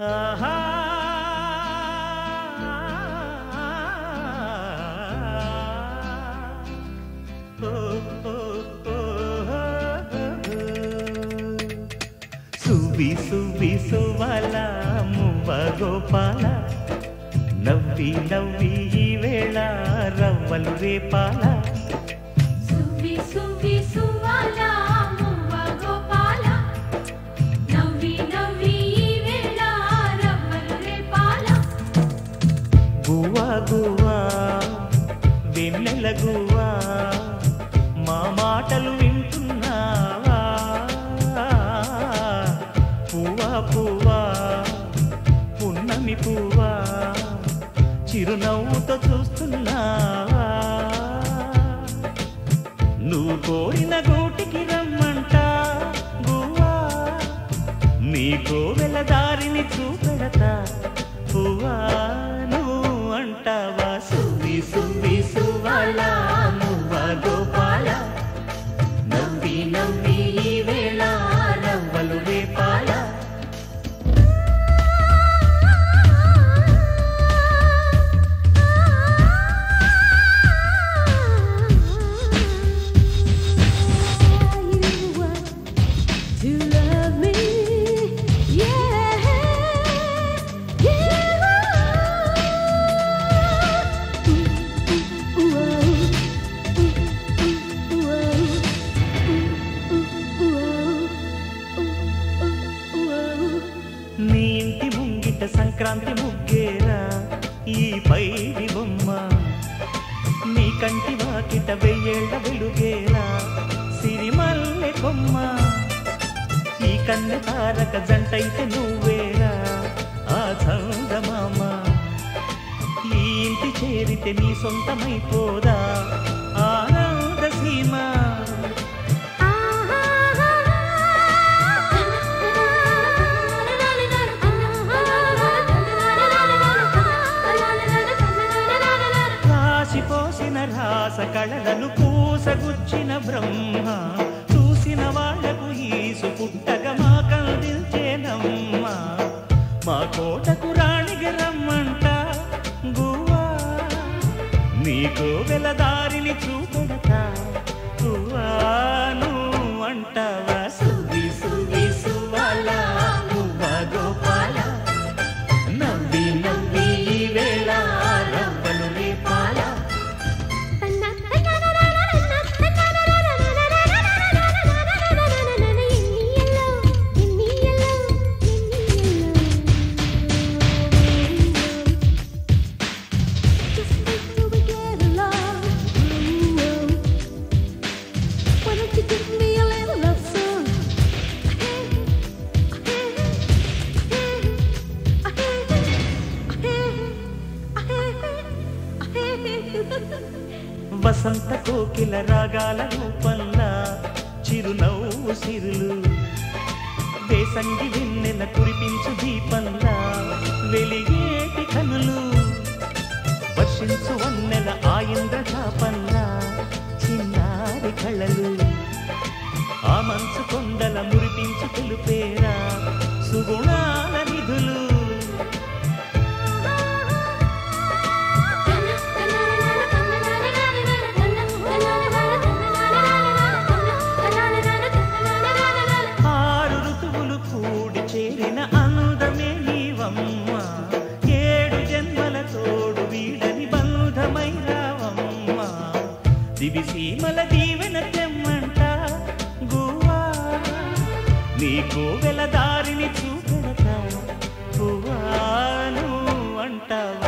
ఆహా. ఓ, ఓ, ఓ, సువి సువి సువల మువ్వ గోపాల. నవ్వి నవ్వి ఈ వేళ రవ్వలు రేపాల. గువ్వా వెన్నెల గువ్వా మా మాటలు వింటున్నావా? పువ్వా పువ్వా పున్నమి పువ్వా చిరునవ్వుతో చూస్తున్నావా? నువ్వు కోరిన ఈట సంక్రాంతి ముగ్గేరా ఈ పైడి బొమ్మ. నీ కంటి వాకిట వెయ్యేళ్ళ వెలుగేరా సిరిమల్లె కొమ్మ ఈ కన్నె తారక జంటైతే నువ్వేరా ఆ చందమామ ఈ ఇంటి చేరితే నీ సొంతమైపోదా ఆనంద సీమా. రాసిపోసిన రాస కళలను పూసగుచ్చిన బ్రహ్మ. చూసిన వాళ్ళకు ఈసు పుట్టగా మా కందిల్చేనమ్మ మా కోటకు రాణికి రమ్మంట గువ్వా. నీకు వెలదారిని చూపెడతా గువ్వా. వసంత కోకిల రాగాల రూపంలా చిరునవ్వు సిరులు. వేసంగి వెన్నెల కురిపించు దీపంలా వెలిగేటి కనులు. వర్షించు వన్నెల ఆయింద్ర చాపన్న చిన్నారి కళలు. ఆ మంచు కొండల మురిపించు తెలుపేరా సుగుణాల దివి సీమల దీవెన తెమ్మంట గువా నీ కోవెల దారిని చూపెడతా గువాను అంటావా?